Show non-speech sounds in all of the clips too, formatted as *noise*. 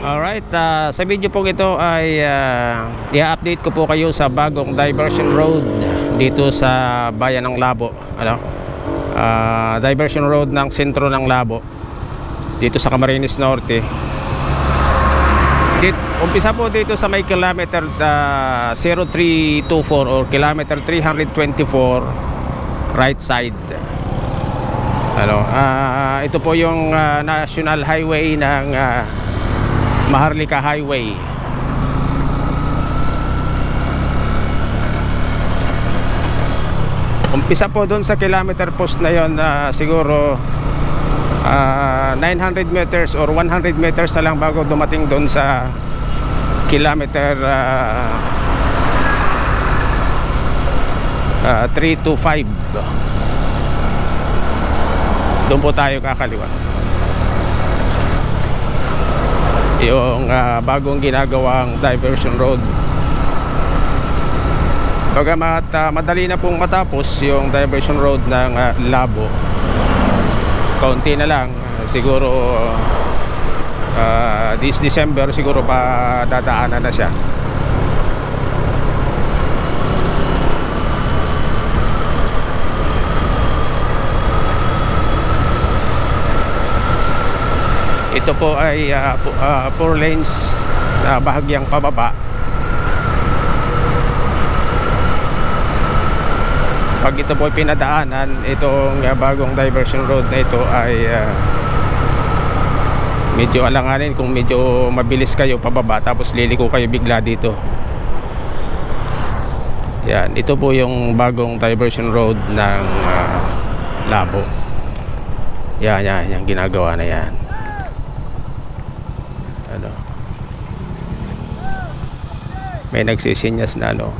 Alright, ah, sa video po ito ay ah, i-update ko po kayo sa bagong diversion road dito sa bayan ng Labo. Ano? Ah, diversion road ng sentro ng Labo dito sa Camarines Norte. Dit, umpisa po dito sa may kilometer ah, 0324 or kilometer 324 right side. Ano, ah, ito po yung ah, national highway ng ah, Maharlika Highway. Umpisa po doon sa kilometer post na yon na siguro ah, 900 meters or 100 meters na lang bago dumating doon sa kilometer ah, ah, 3 to 5. Doon po tayo kakaliwa. Yung ah, bagong ginagawang diversion road. Bagamat ah, madali na pong matapos yung diversion road ng ah, Labo kaunti na lang. Siguro ah, this December siguro pa dadaanan na siya ito po ay uh, 4 lanes na bahagyang pababa. Pag ito po ay pinadaanan itong uh, bagong diversion road na ito ay uh, medyo alanganin kung medyo mabilis kayo pababa tapos liliko kayo bigla dito. Yan ito po yung bagong diversion road ng uh, Labo. Yan yan yung ginagawa na yan ano may nagsisinyas na ano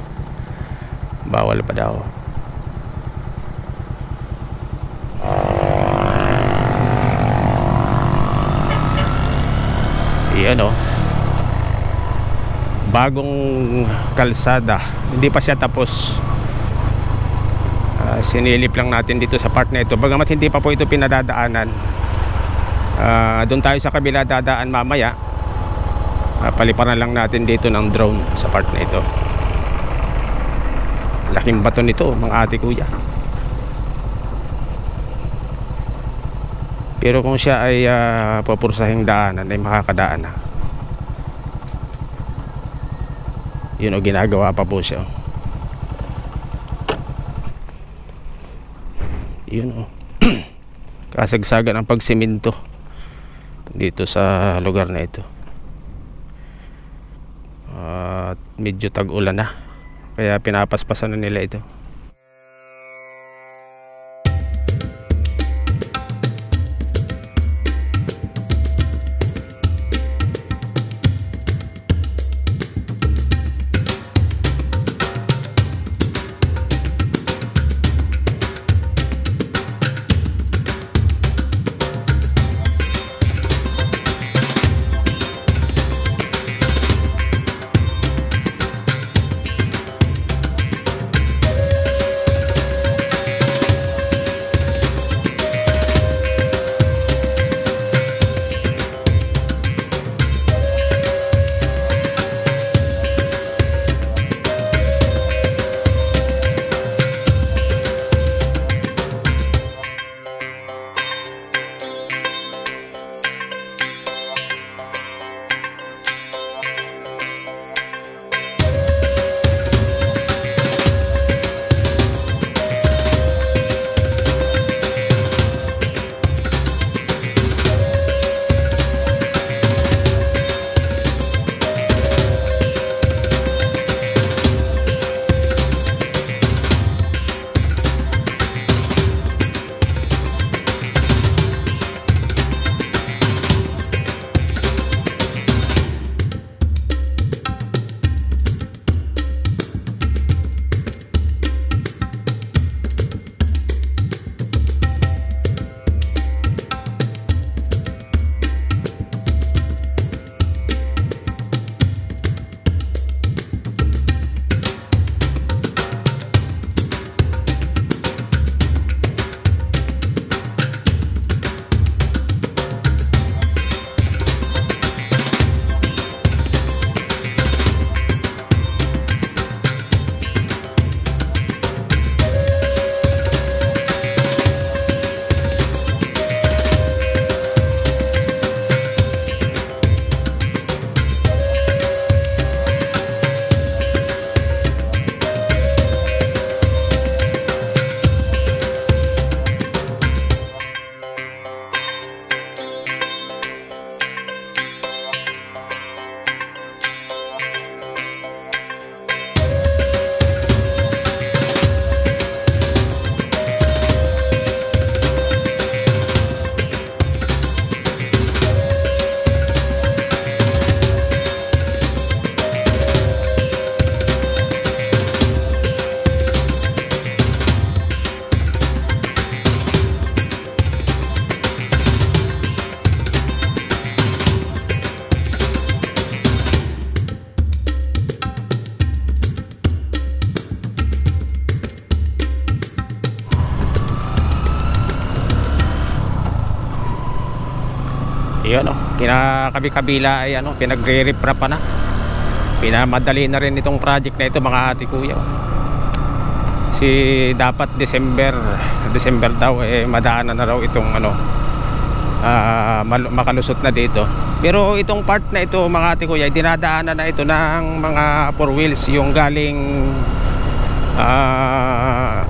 bawal pa daw. Iyan o bagong kalsada. Hindi pa siya tapos. Ah, sinilip lang natin dito sa part na ito. Bagamat hindi pa po ito pinadadaanan Ah, doon tayo sa kabila dadaan mamaya uh, paliparan lang natin dito ng drone sa part na ito. Laking bato nito mga ate kuya. Pero kung siya ay uh, papursahing daanan ay makakadaan na. Yun o ginagawa pa po siya yun o *clears throat* kasagsagan ang pagsiminto dito sa lugar na ito medyo tag-ulan na. Kaya pinapaspasan na nila ito kinakabi-kabila ay ano pinagre-repra pa na. Pinamadali na rin itong project na ito mga ate kuya. Si dapat December December daw eh madaanan na raw itong ano mal- makalusot na dito. Pero itong part na ito mga ate kuya dinadaanan na ito ng mga four wheels yung galing ah,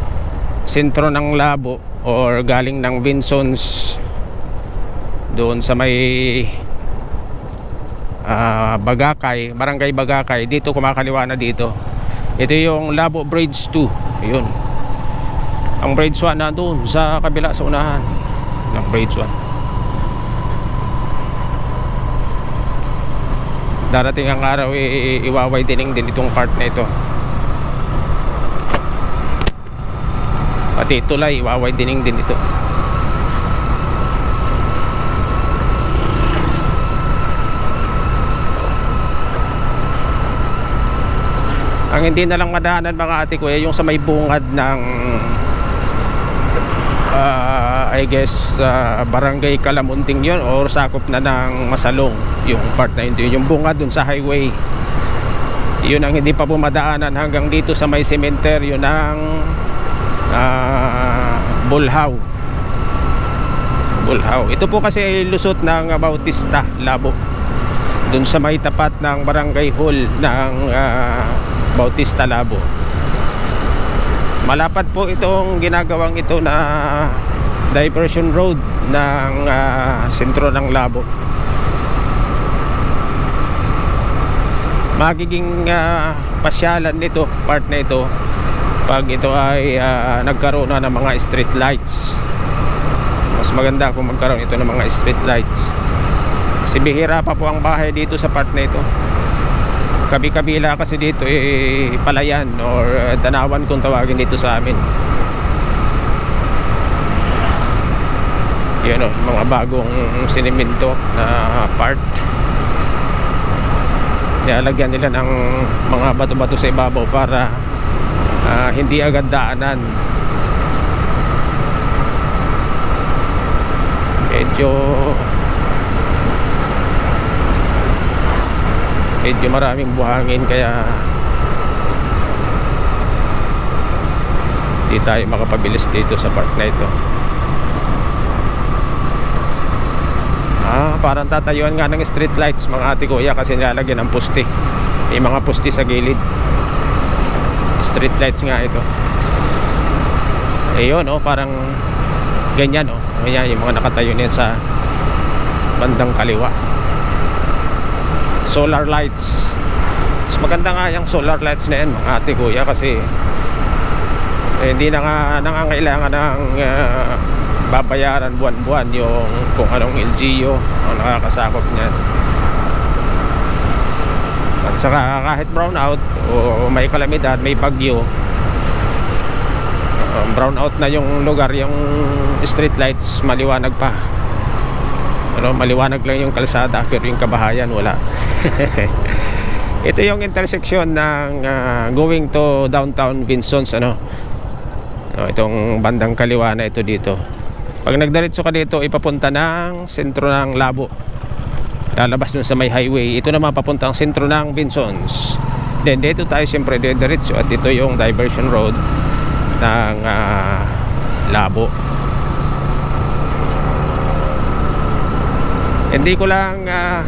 sentro ng Labo or galing ng Vinsons doon sa may ah, Bagakay, Barangay Bagakay. Dito kumakaliwa na dito. Ito yung Labo Bridge 2 yun ang Bridge 1 na doon sa kabila sa unahan ng Bridge 1 darating ang araw iwaway dining din itong part na ito. Pati tulay iwaway dining din ito ang hindi na lang madaanan mga ate ko eh, yung sa may bungad ng ah, I guess ah, barangay Kalamunting yon or sakop na ng Masalong yung part na yun yung bungad dun sa highway. Yun ang hindi pa pumadaanan hanggang dito sa may cemetery ng ah, Bulhaw. Bulhaw. Ito po kasi ay lusot ng Bautista Labo. Dun sa may tapat ng barangay hall ng ah, Bautista Labo. Malapad po itong ginagawang ito na diversion road ng ah, sentro ng Labo. Magiging ah, pasyalan nito part na ito pag ito ay ah, nagkaroon na ng mga street lights. Mas maganda kung magkaroon ito ng mga street lights. Kasi bihira pa po ang bahay dito sa part na ito kabi-kabila kasi dito eh palayan or uh, danawan kung tawagin dito sa amin. Yun o mga bagong sinimento na part. Nilalagyan nila ng mga bato-bato sa ibabaw para ah, hindi agad daanan. Medyo medyo maraming buhangin kaya di tayo makapabilis dito sa park na ito. Ah parang tatayuan nga ng street lights mga ate kuya kasi nilalagyan ng puste may mga puste sa gilid. Street lights nga ito. Ayun oh parang ganyan oh. Ganyan yung mga nakatayo niyan sa bandang kaliwa solar lights. Mas maganda nga yung solar lights na yan mga ate kuya kasi eh, hindi na nga nangangailangan ng ah, babayaran buwan-buwan yung kung anong LGU ang nakakasakop niyan. At saka kahit brownout o may kalamidad, may bagyo um, brownout na yung lugar yung street lights maliwanag pa. Ano, maliwanag lang yung kalsada pero yung kabahayan wala *laughs* ito yung intersection ng ah, going to downtown Vinsons ano. No, itong bandang kaliwa na ito dito. Pag nagdiretso ka dito ipapunta ng sentro ng Labo. Lalabas dun sa may highway. Ito naman papuntang sentro ng Vinsons then dito tayo siyempre diretso at ito yung diversion road ng ah, Labo. Hindi ko lang ah,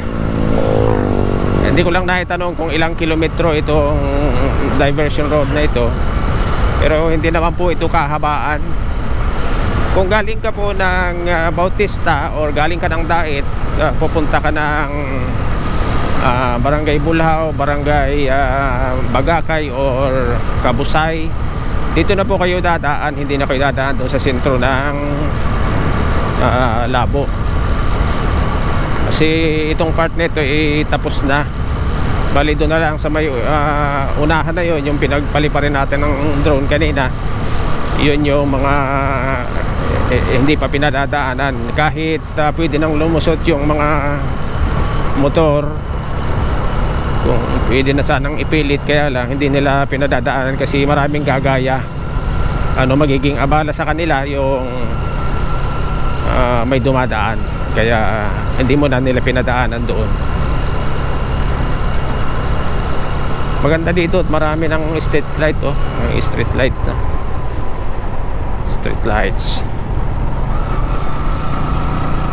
hindi ko lang naitanong kung ilang kilometro itong diversion road na ito pero hindi naman po ito kahabaan. Kung galing ka po ng ah, Bautista or galing ka ng Dait ah, pupunta ka ng ah, Barangay Bulhaw, Barangay ah, Bagakay or Kabusay dito na po kayo dadaan. Hindi na kayo dadaan doon sa sentro ng ah, Labo. Kasi itong part nito eh, tapos na bali doon na lang sa may ah, unahan na yon yung pinagpali pa rin natin ng drone kanina. Yun yung mga eh, eh, hindi pa pinadadaanan. Kahit ah, pwede nang lumusot yung mga motor kung pwede na sanang ipilit kaya lang hindi nila pinadadaanan kasi maraming gagaya. Ano magiging abala sa kanila yung ah, may dumadaan. Kaya hindi mo na nila pinadaanan doon maganda dito at marami ng street light oh. May street light ah. street lights.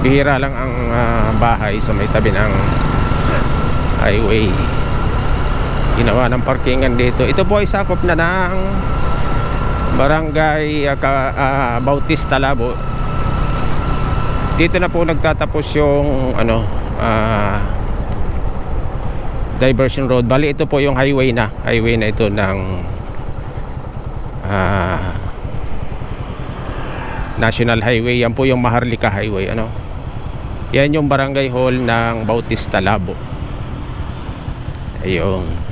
Bihira lang ang ah, bahay sa may tabi ng highway. Ginawa ng parkingan dito. Ito po ay sakop na ng barangay uh, ah, Bautista Labo. Dito na po nagtatapos yung ano ah, diversion road. Bali ito po yung highway na highway na ito ng ah, National Highway. Yan po yung Maharlika Highway ano? Yan yung barangay hall ng Bautista Labo. Ayun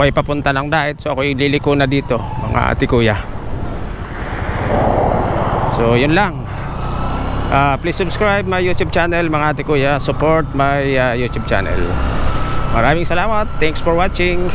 Ako ay papunta ng diet so ako ay liliko na dito mga ate kuya. So yun lang. Ah, Please subscribe my YouTube channel mga ate kuya. Support my ah, YouTube channel. Maraming salamat. Thanks for watching